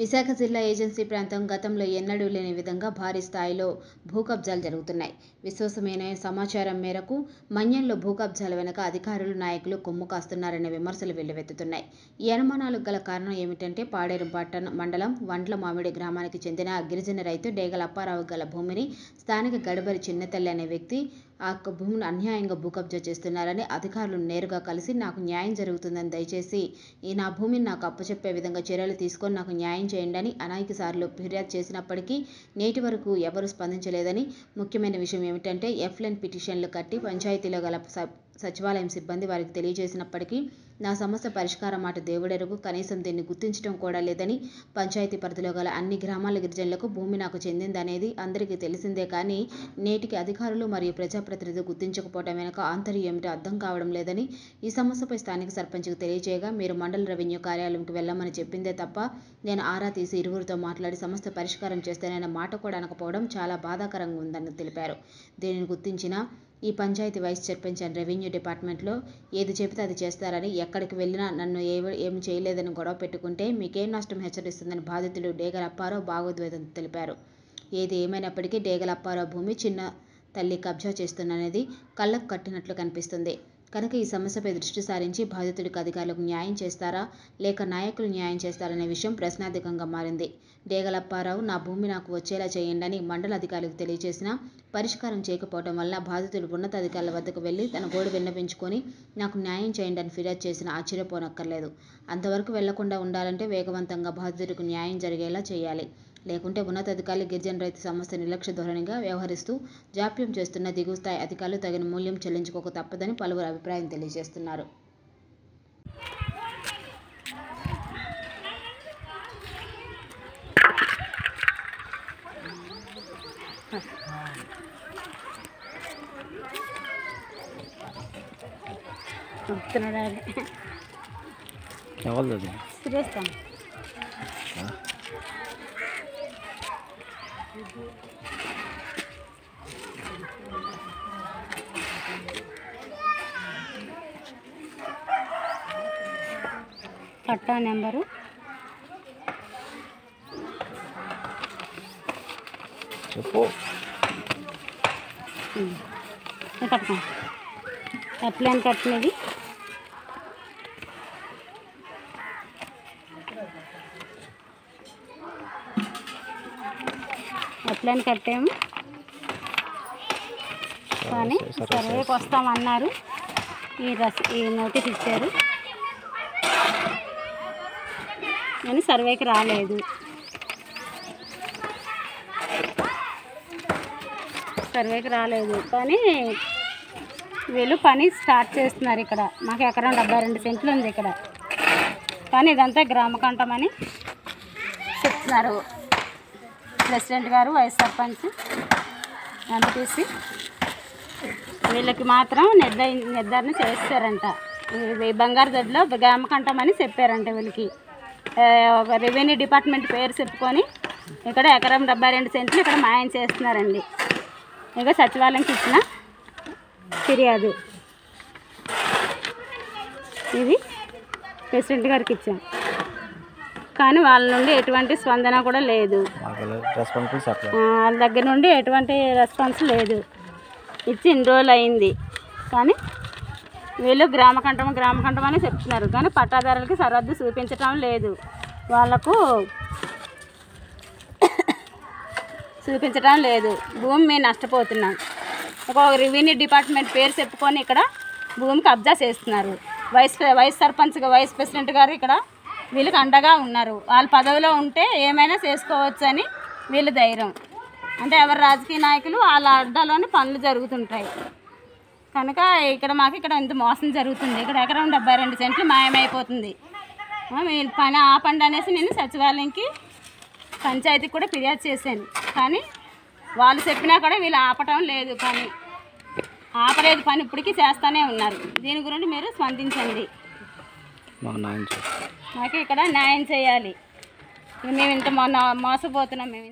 విశాఖ జిల్లా ఏజెన్సీ ప్రాంతం గతంలో ఎన్నడూ లేని విధంగా భారీ స్థాయిలో భూకబ్జాలు జరుగుతున్నాయి. విశ్వసనీయ సమాచారం మేరకు మన్యంలో భూకబ్జాల వెనుక అధికారులు నాయకులు కొమ్ము కాస్తున్నారనే విమర్శలు వెల్లువెత్తుతున్నాయి. ఈ అనుమానాలకు గల కారణం ఏమిటంటే పాడేరు పట్టణ మండలం వండ్ల మామిడి గ్రామానికి చెందిన గిరిజన రైతు డేగల అప్పారావు గల భూమిని స్థానిక గడబరి చిన్నతల్లి అనే వ్యక్తి ఆ యొక్క భూమిని అన్యాయంగా భూకబ్జా చేస్తున్నారని అధికారులు నేరుగా కలిసి నాకు న్యాయం జరుగుతుందని దయచేసి ఈ నా భూమిని నాకు అప్పచెప్పే విధంగా చర్యలు తీసుకొని నాకు న్యాయం చేయండి అని అనేక సార్లు ఫిర్యాదు చేసినప్పటికీ నేటి వరకు ఎవరు స్పందించలేదని ముఖ్యమైన విషయం ఏమిటంటే ఎఫ్లెన్ పిటిషన్లు కట్టి పంచాయతీలో గల సచివాలయం సిబ్బంది వారికి తెలియజేసినప్పటికీ నా సమస్య పరిష్కారం మాట దేవుడెరుగు. కనీసం దీన్ని గుర్తించడం కూడా లేదని పంచాయతీ పరిధిలో గల అన్ని గ్రామాల గిరిజనులకు భూమి నాకు చెందిందనేది అందరికీ తెలిసిందే. కానీ నేటికి అధికారులు మరియు ప్రజాప్రతినిధులు గుర్తించకపోవడం వెనుక ఆంతర్యం ఏమిటో అర్థం కావడం లేదని ఈ సమస్యపై స్థానిక సర్పంచ్కి తెలియజేయగా మీరు మండల రెవెన్యూ కార్యాలయంకి వెళ్ళమని చెప్పిందే తప్ప నేను ఆరా తీసి ఇరువురితో మాట్లాడి సమస్య పరిష్కారం చేస్తానన్న మాట కూడా అనకపోవడం చాలా బాధాకరంగా ఉందని తెలిపారు. దీనిని గుర్తించిన ఈ panchayat vice chairperson and revenue డిపార్ట్మెంట్లో ఏది చెబితే అది చేస్తారని ఎక్కడికి వెళ్ళినా నన్ను ఏ ఏమి చేయలేదని గొడవ పెట్టుకుంటే మీకేం నష్టం హెచ్చరిస్తుందని బాధితులు డేగల అప్పారావు భాగోద్వేదం తెలిపారు. ఏది ఏమైనప్పటికీ డేగల అప్పారావు భూమి చిన్న తల్లి కబ్జా చేస్తున్నది కళ్ళకు కట్టినట్లు కనిపిస్తుంది. కనుక ఈ సమస్యపై దృష్టి సారించి బాధితుడికి అధికారులకు న్యాయం చేస్తారా? లేక నాయకులు న్యాయం చేస్తారనే విషయం ప్రశ్నార్థకంగా మారింది. డేగలప్పారావు నా భూమి నాకు వచ్చేలా చేయండి అని మండల అధికారులకు తెలియజేసినా పరిష్కారం చేయకపోవడం వల్ల బాధితుడు ఉన్నతాధికారుల వద్దకు వెళ్ళి తన గోడు విన్నపించుకొని నాకు న్యాయం చేయండి అని ఫిర్యాదు చేసిన ఆశ్చర్యపోనక్కర్లేదు. అంతవరకు వెళ్ళకుండా ఉండాలంటే వేగవంతంగా బాధితుడికి న్యాయం జరిగేలా చేయాలి. లేకుంటే ఉన్నతాధికారులు గిరిజన రైతు సమస్య నిర్లక్ష్య ధోరణిగా వ్యవహరిస్తూ జాప్యం చేస్తున్న దిగువ స్థాయి అధికారులు తగిన మూల్యం చెల్లించుకోక తప్పదని పలువురు అభిప్రాయం తెలియజేస్తున్నారు. పట్టా నెంబరు. చెప్పు. కట్టం అప్లైన్ కట్టినది అప్లైన్ కట్టాము. కానీ సర్వేకి వస్తామన్నారు. ఈ రస్ ఈ నోటీస్ ఇచ్చారు. కానీ సర్వేకి రాలేదు. సర్వేకి రాలేదు. కానీ వీళ్ళు పని స్టార్ట్ చేస్తున్నారు ఇక్కడ. మాకు ఎకరం డెబ్బై రెండు సెంట్లు ఉంది ఇక్కడ. కానీ ఇదంతా గ్రామ కంఠమని చెప్తున్నారు. ప్రెసిడెంట్ గారు వైస్ సర్పంచ్ ఎంపీసీ వీళ్ళకి మాత్రం నిర్ణయ నిర్ధారణ చేస్తారంట. ఇది బంగారు దొడ్లో గ్రామ కంఠం అని చెప్పారంట వీళ్ళకి. ఒక రెవెన్యూ డిపార్ట్మెంట్ పేరు చెప్పుకొని ఇక్కడ ఎకరం డెబ్బై రెండు సెంట్లు ఇక్కడ మాయం చేస్తున్నారండి. ఇక సచివాలయంకి ఇచ్చిన ఫిర్యాదు. ఇది ప్రెసిడెంట్ గారికి ఇచ్చాం. కానీ వాళ్ళ నుండి ఎటువంటి స్పందన కూడా లేదు. వాళ్ళ దగ్గర నుండి ఎటువంటి రెస్పాన్స్ లేదు. ఇచ్చి ఇన్ని రోజులు అయింది. కానీ వీళ్ళు గ్రామకంఠం గ్రామకంఠం అని చెప్తున్నారు. కానీ పట్టాదారులకి సరహద్దు చూపించటం లేదు. వాళ్ళకు చూపించటం లేదు. భూమి మేము నష్టపోతున్నాం. ఒక రెవెన్యూ డిపార్ట్మెంట్ పేరు చెప్పుకొని ఇక్కడ భూమి కబ్జా చేస్తున్నారు. Vice vice sarpanch vice president గారు ఇక్కడ వీళ్ళకి అండగా ఉన్నారు. వాళ్ళ పదవిలో ఉంటే ఏమైనా చేసుకోవచ్చు అని వీళ్ళ ధైర్యం. అంటే ఎవరు రాజకీయ నాయకులు వాళ్ళ అడ్డాలోనే పనులు జరుగుతుంటాయి. కనుక ఇక్కడ మాకు ఇక్కడ ఇంత మోసం జరుగుతుంది. ఇక్కడ ఎకరం డెబ్బై రెండు సెంట్లు మాయమైపోతుంది. మీ పని ఆపండి అనేసి నేను సచివాలయంకి పంచాయతీకి కూడా ఫిర్యాదు చేశాను. కానీ వాళ్ళు చెప్పినా కూడా వీళ్ళు ఆపటం లేదు పని. ఆపలేదు పని ఇప్పటికీ చేస్తూనే ఉన్నారు. దీని గురించి మీరు స్పందించండి. నాకు ఇక్కడ న్యాయం చేయాలి. మేము ఇంత మొన్న మోసపోతున్నాం మేము